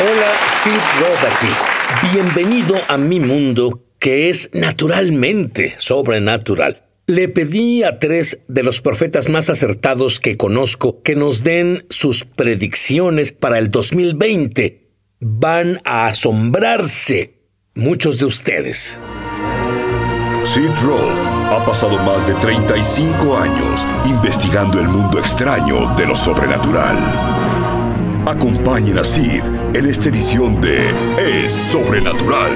Hola, Sid Rod aquí. Bienvenido a mi mundo que es naturalmente sobrenatural. Le pedí a tres de los profetas más acertados que conozco que nos den sus predicciones para el 2020. Van a asombrarse muchos de ustedes. Sid Roth ha pasado más de 35 años investigando el mundo extraño de lo sobrenatural. Acompañen a Sid en esta edición de Es Sobrenatural.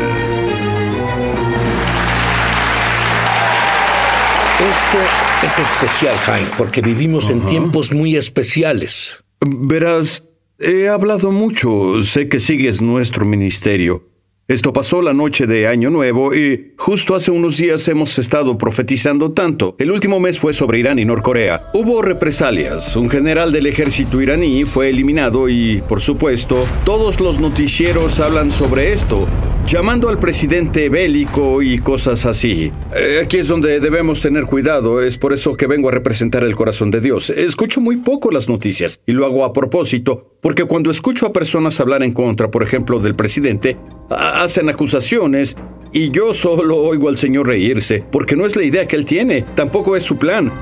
Esto es especial, Hank, porque vivimos en tiempos muy especiales. Verás, he hablado mucho, sé que sigues nuestro ministerio. Esto pasó la noche de Año Nuevo y justo hace unos días hemos estado profetizando tanto. El último mes fue sobre Irán y Norcorea. Hubo represalias. Un general del ejército iraní fue eliminado y, por supuesto, todos los noticieros hablan sobre esto llamando al presidente bélico y cosas así. Eh, aquí es donde debemos tener cuidado, es por eso que vengo a representar el corazón de Dios. Escucho muy poco las noticias y lo hago a propósito, porque cuando escucho a personas hablar en contra, por ejemplo, del presidente, hacen acusaciones y yo solo oigo al Señor reírse, porque no es la idea que Él tiene, tampoco es su plan.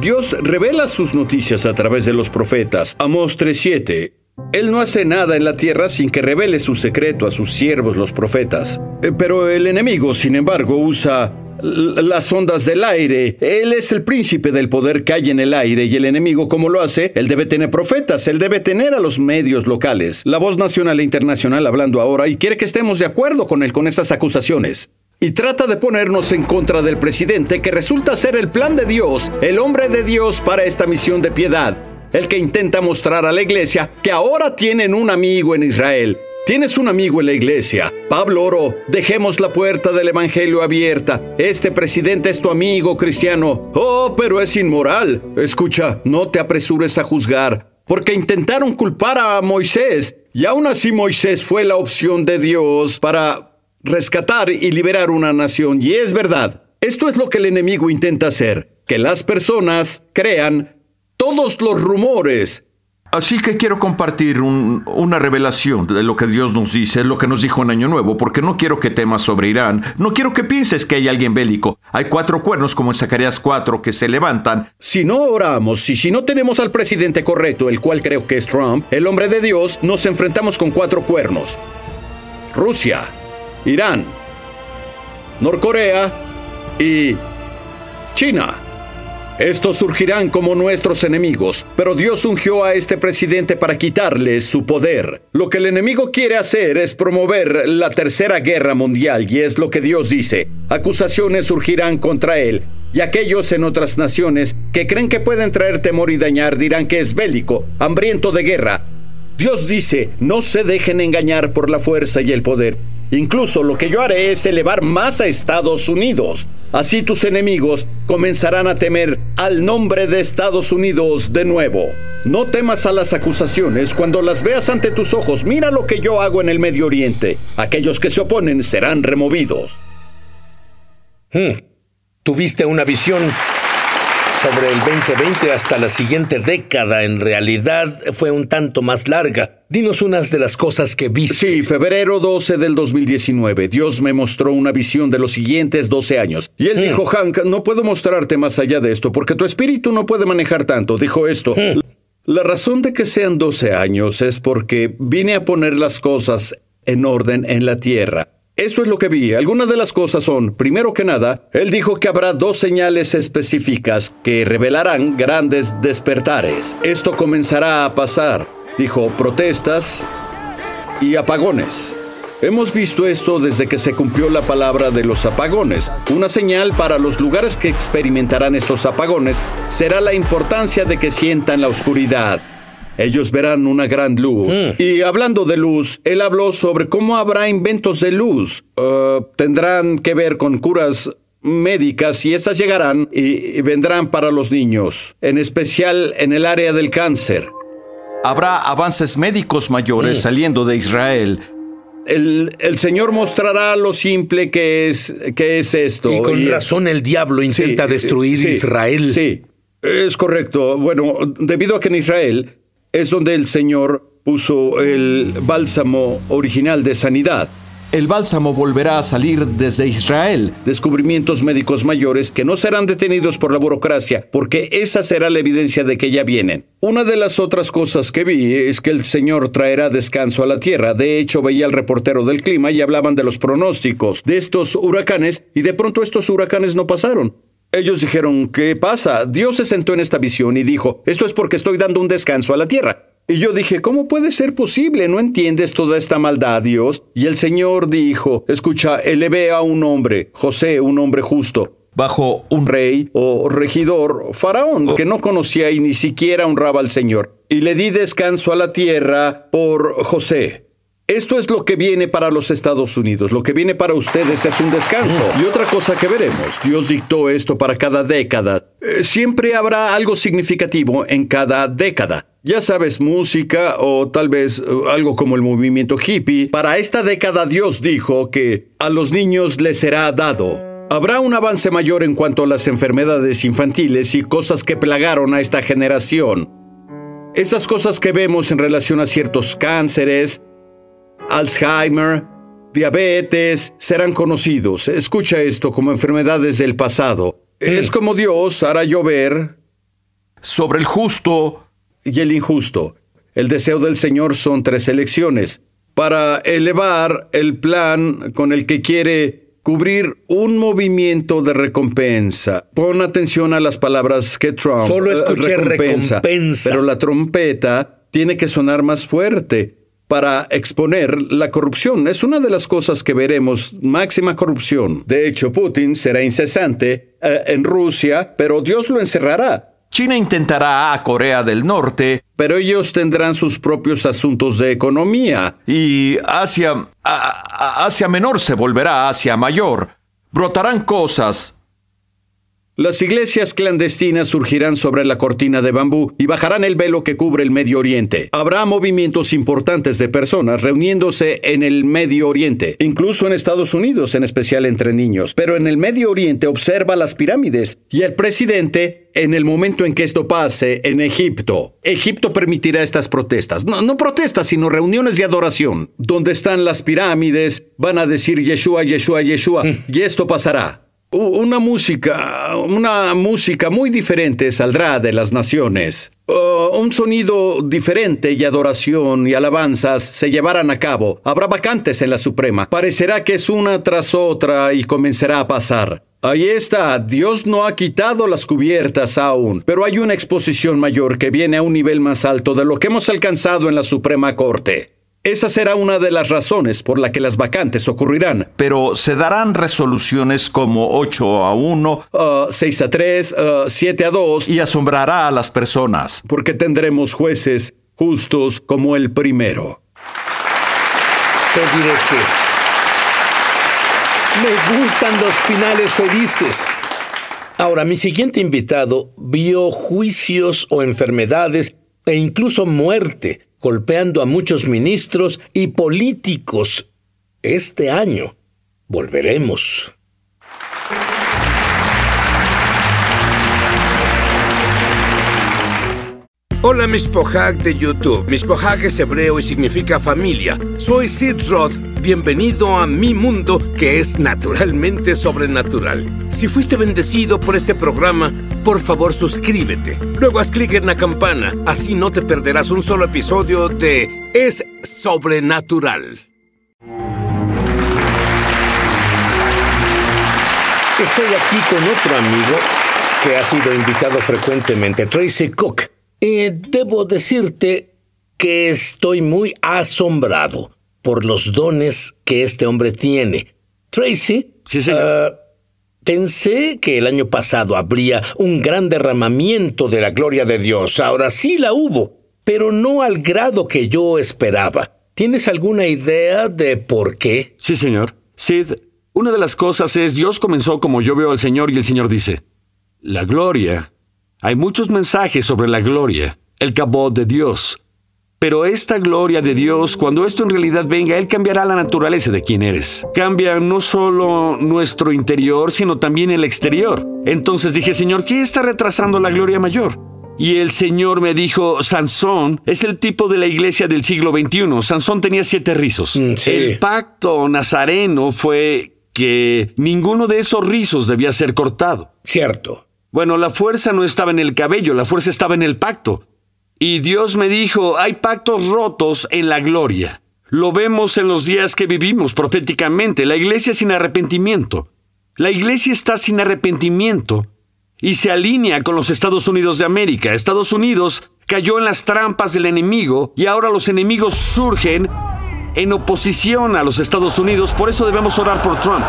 Dios revela sus noticias a través de los profetas. Amos 3.7 él no hace nada en la tierra sin que revele su secreto a sus siervos los profetas. Eh, pero el enemigo, sin embargo, usa las ondas del aire. Él es el príncipe del poder que hay en el aire y el enemigo, como lo hace, él debe tener profetas, él debe tener a los medios locales, la voz nacional e internacional hablando ahora y quiere que estemos de acuerdo con él con esas acusaciones. Y trata de ponernos en contra del presidente que resulta ser el plan de Dios, el hombre de Dios para esta misión de piedad el que intenta mostrar a la iglesia que ahora tienen un amigo en Israel. Tienes un amigo en la iglesia. Pablo Oro, dejemos la puerta del Evangelio abierta. Este presidente es tu amigo cristiano. Oh, pero es inmoral. Escucha, no te apresures a juzgar, porque intentaron culpar a Moisés, y aún así Moisés fue la opción de Dios para rescatar y liberar una nación. Y es verdad, esto es lo que el enemigo intenta hacer, que las personas crean todos los rumores. Así que quiero compartir una revelación de lo que Dios nos dice, lo que nos dijo en Año Nuevo, porque no quiero que temas sobre Irán, no quiero que pienses que hay alguien bélico. Hay cuatro cuernos como en Zacarías 4 que se levantan. Si no oramos y si no tenemos al presidente correcto, el cual creo que es Trump, el hombre de Dios, nos enfrentamos con cuatro cuernos. Rusia, Irán, Norcorea y China. Estos surgirán como nuestros enemigos, pero Dios ungió a este presidente para quitarles su poder. Lo que el enemigo quiere hacer es promover la tercera guerra mundial y es lo que Dios dice. Acusaciones surgirán contra él y aquellos en otras naciones que creen que pueden traer temor y dañar dirán que es bélico, hambriento de guerra. Dios dice, no se dejen engañar por la fuerza y el poder. Incluso lo que yo haré es elevar más a Estados Unidos. Así tus enemigos comenzarán a temer al nombre de Estados Unidos de nuevo. No temas a las acusaciones cuando las veas ante tus ojos. Mira lo que yo hago en el Medio Oriente. Aquellos que se oponen serán removidos. Hmm. Tuviste una visión sobre el 2020 hasta la siguiente década. En realidad fue un tanto más larga. Dinos unas de las cosas que viste. Sí, febrero 12 del 2019. Dios me mostró una visión de los siguientes 12 años. Y él dijo, mm. Hank, no puedo mostrarte más allá de esto porque tu espíritu no puede manejar tanto. Dijo esto. Mm. La razón de que sean 12 años es porque vine a poner las cosas en orden en la tierra. Eso es lo que vi. Algunas de las cosas son, primero que nada, él dijo que habrá dos señales específicas que revelarán grandes despertares. Esto comenzará a pasar, dijo, protestas y apagones. Hemos visto esto desde que se cumplió la palabra de los apagones. Una señal para los lugares que experimentarán estos apagones será la importancia de que sientan la oscuridad ellos verán una gran luz. Mm. Y hablando de luz, él habló sobre cómo habrá inventos de luz. Uh, tendrán que ver con curas médicas y esas llegarán y, vendrán para los niños, en especial en el área del cáncer. Habrá avances médicos mayores mm. saliendo de Israel. El, Señor mostrará lo simple que es, que es esto. Y con razón el diablo intenta destruir Israel. Sí, es correcto. Bueno, debido a que en Israel es donde el Señor puso el bálsamo original de sanidad. El bálsamo volverá a salir desde Israel. Descubrimientos médicos mayores que no serán detenidos por la burocracia, porque esa será la evidencia de que ya vienen. Una de las otras cosas que vi es que el Señor traerá descanso a la tierra. De hecho, veía al reportero del clima y hablaban de los pronósticos de estos huracanes y de pronto estos huracanes no pasaron. Ellos dijeron, ¿qué pasa? Dios se sentó en esta visión y dijo, esto es porque estoy dando un descanso a la tierra. Y yo dije, ¿cómo puede ser posible? ¿No entiendes toda esta maldad, Dios? Y el Señor dijo, escucha, elevé a un hombre, José, un hombre justo, bajo un rey o regidor, faraón, que no conocía y ni siquiera honraba al Señor. Y le di descanso a la tierra por José. Esto es lo que viene para los Estados Unidos. Lo que viene para ustedes es un descanso. Y otra cosa que veremos, Dios dictó esto para cada década. Eh, siempre habrá algo significativo en cada década. Ya sabes, música o tal vez uh, algo como el movimiento hippie. Para esta década Dios dijo que a los niños les será dado. Habrá un avance mayor en cuanto a las enfermedades infantiles y cosas que plagaron a esta generación. Estas cosas que vemos en relación a ciertos cánceres, Alzheimer, diabetes, serán conocidos. Escucha esto como enfermedades del pasado. Es como Dios hará llover sobre el justo y el injusto. El deseo del Señor son tres elecciones para elevar el plan con el que quiere cubrir un movimiento de recompensa. Pon atención a las palabras que Trump Solo escuché recompensa, pero la trompeta tiene que sonar más fuerte para exponer la corrupción. Es una de las cosas que veremos, máxima corrupción. De hecho, Putin será incesante eh, en Rusia, pero Dios lo encerrará. China intentará a Corea del Norte, pero ellos tendrán sus propios asuntos de economía. Y Asia, Asia Menor se volverá Asia Mayor. Brotarán cosas las iglesias clandestinas surgirán sobre la cortina de bambú y bajarán el velo que cubre el Medio Oriente. Habrá movimientos importantes de personas reuniéndose en el Medio Oriente, incluso en Estados Unidos, en especial entre niños. Pero en el Medio Oriente observa las pirámides y el presidente en el momento en que esto pase en Egipto. Egipto permitirá estas protestas. No, no, protestas, sino reuniones de adoración. Donde están las pirámides, van a decir Yeshua, Yeshua, Yeshua. Mm. Y esto pasará. Una música, una música muy diferente saldrá de las naciones. un sonido diferente y adoración y alabanzas se llevarán a cabo. Habrá vacantes en la Suprema. Parecerá que es una tras otra y comenzará a pasar. Ahí está, Dios no ha quitado las cubiertas aún, pero hay una exposición mayor que viene a un nivel más alto de lo que hemos alcanzado en la Suprema Corte. Esa será una de las razones por la que las vacantes ocurrirán. Pero se darán resoluciones como 8 a 1, 6 uh, a 3, 7 uh, a 2. Y asombrará a las personas. Porque tendremos jueces justos como el primero. Te diré que me gustan los finales felices. Ahora, mi siguiente invitado vio juicios o enfermedades e incluso muerte golpeando a muchos ministros y políticos. Este año volveremos. Hola Mishpohag de YouTube. Mishpohag es hebreo y significa familia. Soy Sid Roth. Bienvenido a mi mundo que es naturalmente sobrenatural. Si fuiste bendecido por este programa, por favor suscríbete. Luego haz clic en la campana, así no te perderás un solo episodio de Es Sobrenatural. Estoy aquí con otro amigo que ha sido invitado frecuentemente, Tracy Cook. Y debo decirte que estoy muy asombrado por los dones que este hombre tiene. Tracy, sí, señor. Ah, Pensé que el año pasado habría un gran derramamiento de la gloria de Dios. Ahora sí la hubo, pero no al grado que yo esperaba. ¿Tienes alguna idea de por qué? Sí, señor. Sid, una de las cosas es Dios comenzó como yo veo al Señor y el Señor dice, la gloria. Hay muchos mensajes sobre la gloria, el cabot de Dios. Pero esta gloria de Dios, cuando esto en realidad venga, Él cambiará la naturaleza de quien eres. Cambia no solo nuestro interior, sino también el exterior. Entonces dije, Señor, ¿qué está retrasando la gloria mayor? Y el Señor me dijo, Sansón es el tipo de la iglesia del siglo XXI. Sansón tenía siete rizos. Mm, sí. El pacto nazareno fue que ninguno de esos rizos debía ser cortado. Cierto. Bueno, la fuerza no estaba en el cabello, la fuerza estaba en el pacto. Y Dios me dijo, hay pactos rotos en la gloria. Lo vemos en los días que vivimos proféticamente, la iglesia sin arrepentimiento. La iglesia está sin arrepentimiento y se alinea con los Estados Unidos de América. Estados Unidos cayó en las trampas del enemigo y ahora los enemigos surgen en oposición a los Estados Unidos, por eso debemos orar por Trump.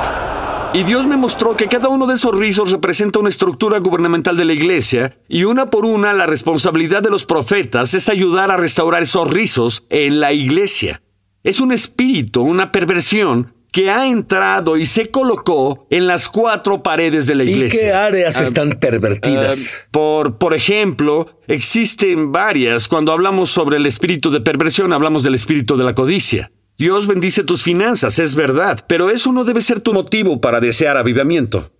Y Dios me mostró que cada uno de esos rizos representa una estructura gubernamental de la iglesia, y una por una la responsabilidad de los profetas es ayudar a restaurar esos rizos en la iglesia. Es un espíritu, una perversión, que ha entrado y se colocó en las cuatro paredes de la ¿Y iglesia. qué áreas Ah, están pervertidas? Ah, por, por ejemplo, existen varias. Cuando hablamos sobre el espíritu de perversión, hablamos del espíritu de la codicia. Dios bendice tus finanzas, es verdad, pero eso no debe ser tu motivo para desear avivamiento.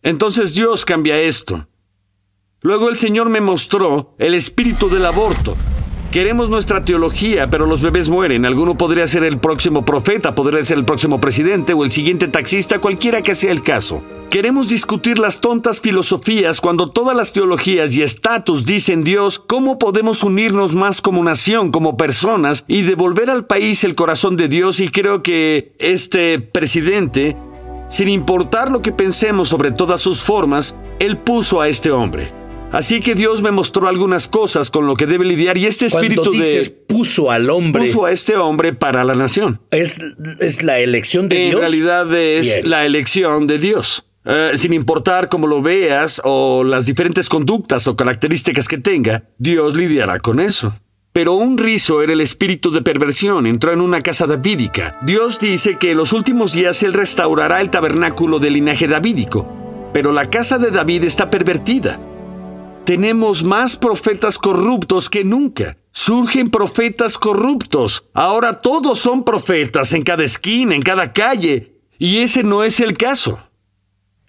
Entonces Dios cambia esto. Luego el Señor me mostró el espíritu del aborto. Queremos nuestra teología, pero los bebés mueren. Alguno podría ser el próximo profeta, podría ser el próximo presidente o el siguiente taxista, cualquiera que sea el caso. Queremos discutir las tontas filosofías cuando todas las teologías y estatus dicen Dios, cómo podemos unirnos más como nación, como personas y devolver al país el corazón de Dios y creo que este presidente, sin importar lo que pensemos sobre todas sus formas, él puso a este hombre. Así que Dios me mostró algunas cosas con lo que debe lidiar y este espíritu Cuando dices de puso al hombre, puso a este hombre para la nación. es, es la elección de En Dios. realidad es Bien. la elección de Dios. Eh, sin importar cómo lo veas o las diferentes conductas o características que tenga, Dios lidiará con eso. Pero un rizo era el espíritu de perversión, entró en una casa davídica. Dios dice que en los últimos días Él restaurará el tabernáculo del linaje davídico. Pero la casa de David está pervertida. Tenemos más profetas corruptos que nunca. Surgen profetas corruptos. Ahora todos son profetas en cada esquina, en cada calle. Y ese no es el caso.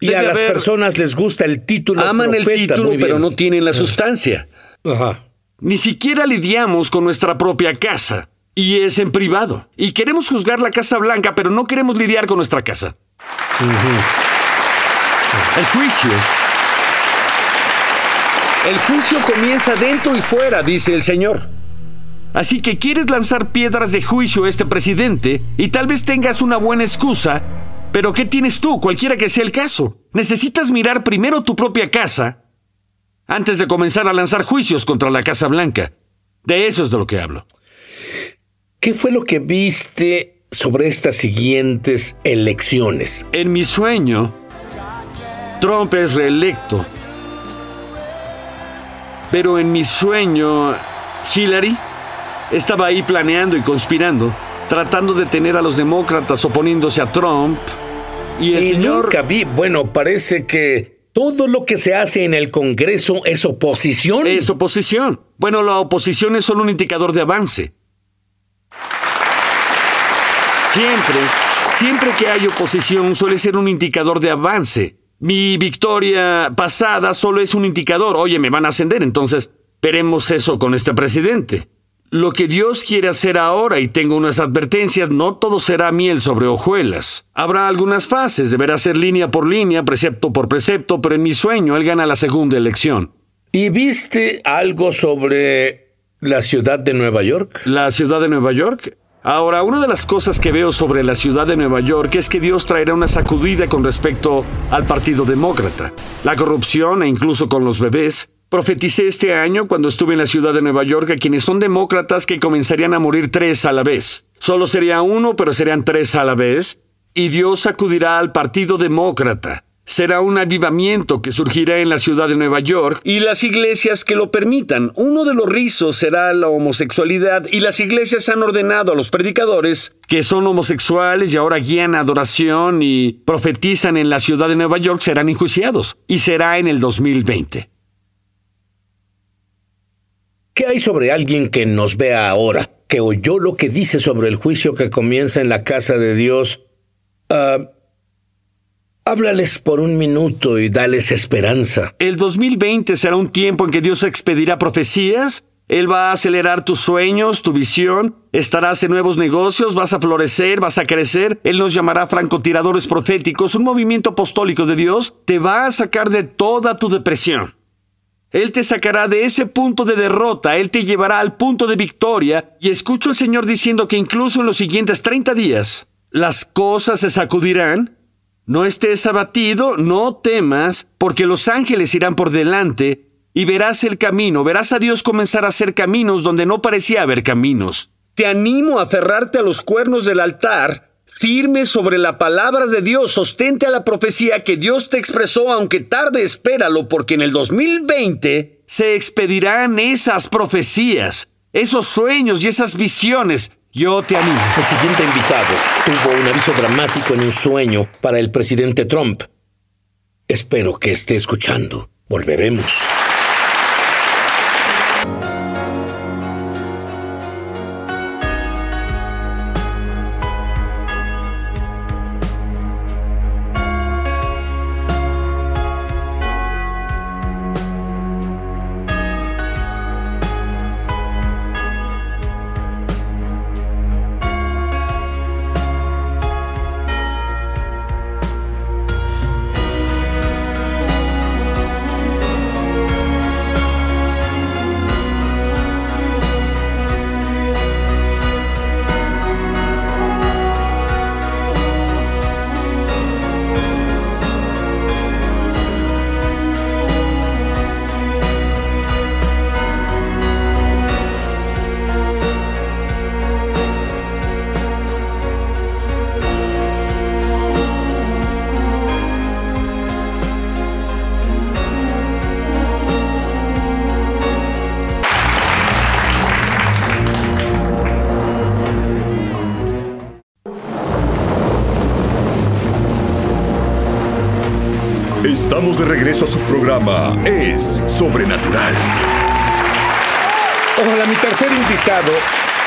Y a las haber- personas les gusta el título Aman el profeta, título, muy bien. pero no tienen la sustancia. Ajá. Ni siquiera lidiamos con nuestra propia casa. Y es en privado. Y queremos juzgar la Casa Blanca, pero no queremos lidiar con nuestra casa. El juicio. El juicio comienza dentro y fuera, dice el Señor. Así que quieres lanzar piedras de juicio a este presidente y tal vez tengas una buena excusa, pero ¿qué tienes tú, cualquiera que sea el caso? Necesitas mirar primero tu propia casa antes de comenzar a lanzar juicios contra la Casa Blanca. De eso es de lo que hablo. ¿Qué fue lo que viste sobre estas siguientes elecciones? En mi sueño, Trump es reelecto. Pero en mi sueño, Hillary estaba ahí planeando y conspirando, tratando de tener a los demócratas oponiéndose a Trump. Y el y señor... nunca vi, bueno, parece que todo lo que se hace en el Congreso es oposición. Es oposición. Bueno, la oposición es solo un indicador de avance. Siempre, siempre que hay oposición suele ser un indicador de avance. Mi victoria pasada solo es un indicador. Oye, me van a ascender, entonces veremos eso con este presidente. Lo que Dios quiere hacer ahora, y tengo unas advertencias, no todo será miel sobre hojuelas. Habrá algunas fases, deberá ser línea por línea, precepto por precepto, pero en mi sueño él gana la segunda elección. ¿Y viste algo sobre la ciudad de Nueva York? ¿La ciudad de Nueva York? Ahora, una de las cosas que veo sobre la ciudad de Nueva York es que Dios traerá una sacudida con respecto al Partido Demócrata. La corrupción e incluso con los bebés. Profeticé este año cuando estuve en la ciudad de Nueva York a quienes son demócratas que comenzarían a morir tres a la vez. Solo sería uno, pero serían tres a la vez. Y Dios sacudirá al Partido Demócrata. Será un avivamiento que surgirá en la ciudad de Nueva York y las iglesias que lo permitan. Uno de los rizos será la homosexualidad y las iglesias han ordenado a los predicadores que son homosexuales y ahora guían adoración y profetizan en la ciudad de Nueva York serán enjuiciados y será en el 2020. ¿Qué hay sobre alguien que nos vea ahora, que oyó lo que dice sobre el juicio que comienza en la casa de Dios? Ah, Háblales por un minuto y dales esperanza. El 2020 será un tiempo en que Dios expedirá profecías. Él va a acelerar tus sueños, tu visión. Estarás en nuevos negocios, vas a florecer, vas a crecer. Él nos llamará francotiradores proféticos. Un movimiento apostólico de Dios te va a sacar de toda tu depresión. Él te sacará de ese punto de derrota, Él te llevará al punto de victoria. Y escucho al Señor diciendo que incluso en los siguientes 30 días, las cosas se sacudirán. No estés abatido, no temas, porque los ángeles irán por delante y verás el camino, verás a Dios comenzar a hacer caminos donde no parecía haber caminos. Te animo a aferrarte a los cuernos del altar firme sobre la palabra de Dios, sostente a la profecía que Dios te expresó, aunque tarde espéralo, porque en el 2020 se expedirán esas profecías, esos sueños y esas visiones. Yo te animo. El siguiente invitado tuvo un aviso dramático en un sueño para el presidente Trump. Espero que esté escuchando. Volveremos. Estamos de regreso a su programa Es Sobrenatural. Hola, mi tercer invitado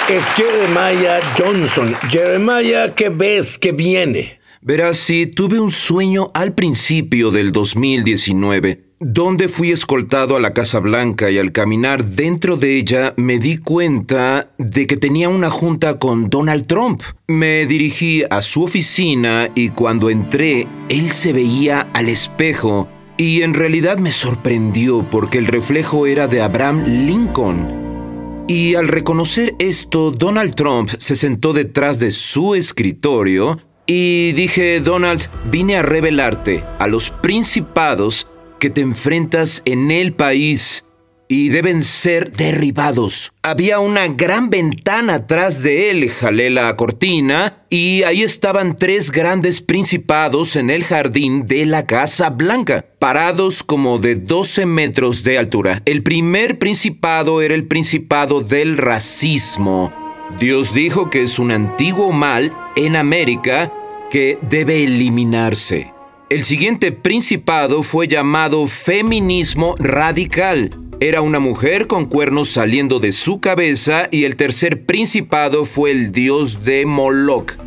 es Jeremiah Johnson. Jeremiah, ¿qué ves que viene? Verás, sí, tuve un sueño al principio del 2019 donde fui escoltado a la Casa Blanca y al caminar dentro de ella me di cuenta de que tenía una junta con Donald Trump. Me dirigí a su oficina y cuando entré, él se veía al espejo y en realidad me sorprendió porque el reflejo era de Abraham Lincoln. Y al reconocer esto, Donald Trump se sentó detrás de su escritorio y dije, Donald, vine a revelarte a los principados que te enfrentas en el país y deben ser derribados. Había una gran ventana atrás de él, jalé la cortina y ahí estaban tres grandes principados en el jardín de la Casa Blanca, parados como de 12 metros de altura. El primer principado era el principado del racismo. Dios dijo que es un antiguo mal en América que debe eliminarse. El siguiente principado fue llamado feminismo radical. Era una mujer con cuernos saliendo de su cabeza y el tercer principado fue el dios de Moloch,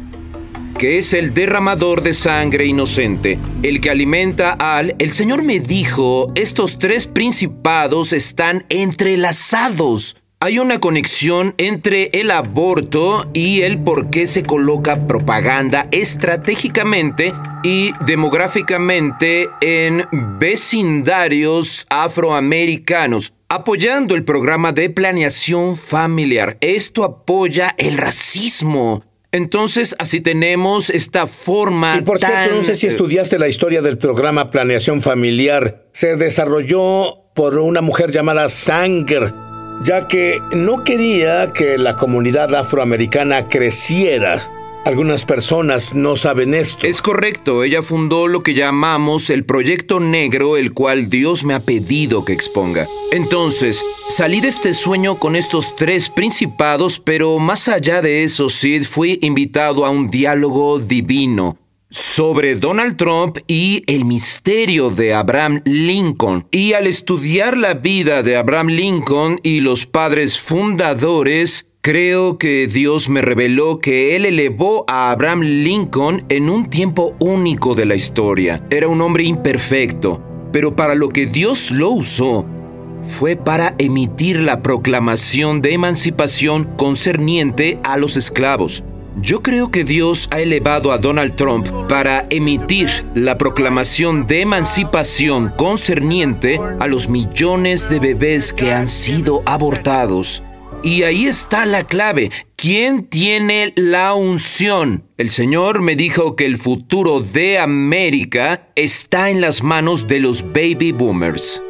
que es el derramador de sangre inocente, el que alimenta al... El Señor me dijo, estos tres principados están entrelazados. Hay una conexión entre el aborto y el por qué se coloca propaganda estratégicamente y demográficamente en vecindarios afroamericanos, apoyando el programa de planeación familiar. Esto apoya el racismo. Entonces, así tenemos esta forma. Y por cierto, no sé si estudiaste la historia del programa Planeación Familiar. Se desarrolló por una mujer llamada Sanger, ya que no quería que la comunidad afroamericana creciera algunas personas no saben esto. Es correcto, ella fundó lo que llamamos el Proyecto Negro, el cual Dios me ha pedido que exponga. Entonces, salí de este sueño con estos tres principados, pero más allá de eso, Sid, fui invitado a un diálogo divino sobre Donald Trump y el misterio de Abraham Lincoln. Y al estudiar la vida de Abraham Lincoln y los padres fundadores, Creo que Dios me reveló que Él elevó a Abraham Lincoln en un tiempo único de la historia. Era un hombre imperfecto, pero para lo que Dios lo usó fue para emitir la proclamación de emancipación concerniente a los esclavos. Yo creo que Dios ha elevado a Donald Trump para emitir la proclamación de emancipación concerniente a los millones de bebés que han sido abortados. Y ahí está la clave. ¿Quién tiene la unción? El Señor me dijo que el futuro de América está en las manos de los baby boomers.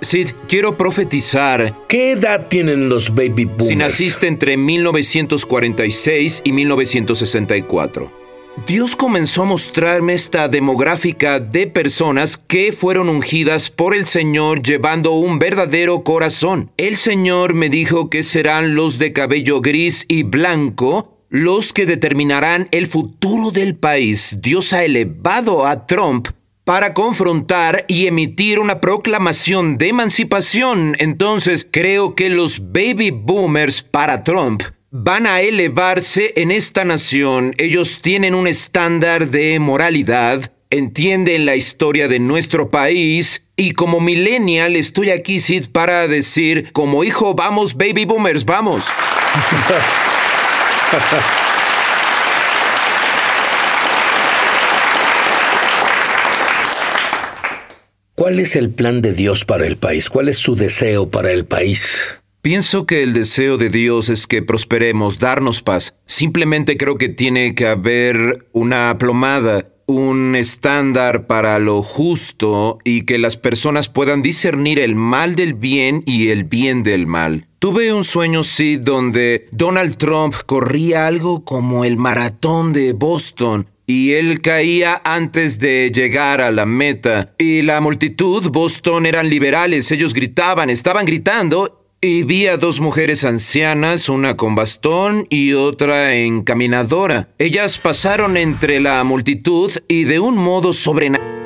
Sid, quiero profetizar. ¿Qué edad tienen los baby boomers? Si naciste entre 1946 y 1964. Dios comenzó a mostrarme esta demográfica de personas que fueron ungidas por el Señor llevando un verdadero corazón. El Señor me dijo que serán los de cabello gris y blanco los que determinarán el futuro del país. Dios ha elevado a Trump para confrontar y emitir una proclamación de emancipación. Entonces creo que los baby boomers para Trump van a elevarse en esta nación. Ellos tienen un estándar de moralidad, entienden la historia de nuestro país y como millennial estoy aquí, Sid, para decir, como hijo, vamos, baby boomers, vamos. ¿Cuál es el plan de Dios para el país? ¿Cuál es su deseo para el país? Pienso que el deseo de Dios es que prosperemos, darnos paz. Simplemente creo que tiene que haber una plomada, un estándar para lo justo y que las personas puedan discernir el mal del bien y el bien del mal. Tuve un sueño, sí, donde Donald Trump corría algo como el maratón de Boston y él caía antes de llegar a la meta. Y la multitud, Boston, eran liberales, ellos gritaban, estaban gritando, y vi a dos mujeres ancianas, una con bastón y otra encaminadora. Ellas pasaron entre la multitud y de un modo sobrenatural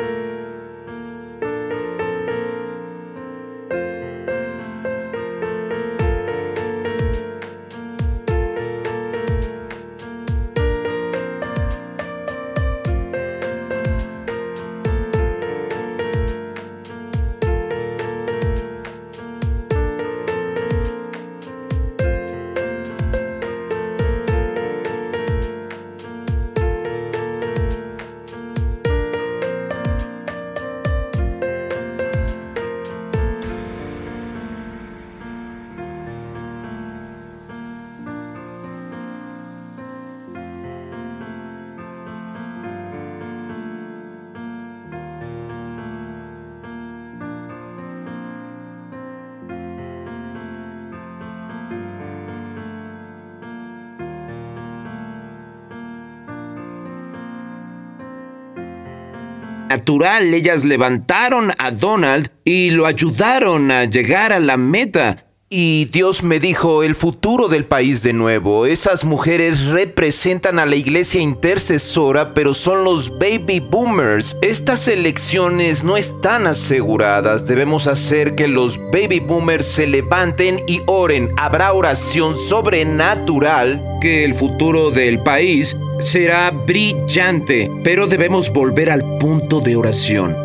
natural. Ellas levantaron a Donald y lo ayudaron a llegar a la meta. Y Dios me dijo el futuro del país de nuevo. Esas mujeres representan a la iglesia intercesora, pero son los baby boomers. Estas elecciones no están aseguradas. Debemos hacer que los baby boomers se levanten y oren. Habrá oración sobrenatural que el futuro del país será brillante, pero debemos volver al punto de oración.